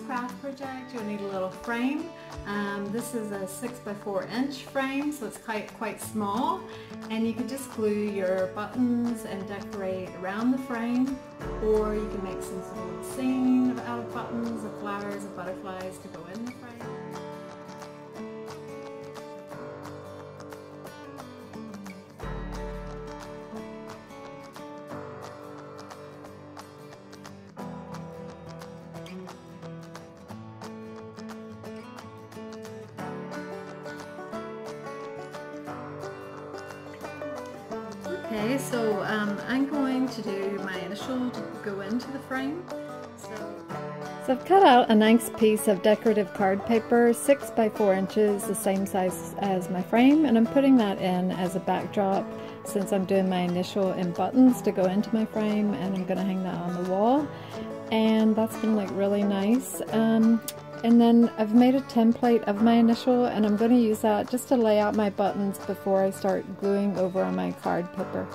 craft project, you'll need a little frame. Um, this is a 6 by 4 inch frame, so it's quite, quite small. And you can just glue your buttons and decorate around the frame, or you can make some sort of scene out of buttons, of flowers, of butterflies to go in the frame. Okay, so um, I'm going to do my initial to go into the frame. So, so I've cut out a nice piece of decorative card paper, 6 by 4 inches, the same size as my frame, and I'm putting that in as a backdrop since I'm doing my initial in buttons to go into my frame, and I'm going to hang that on the wall. And that's going to look really nice. Um, and then I've made a template of my initial and I'm going to use that just to lay out my buttons before I start gluing over on my card paper.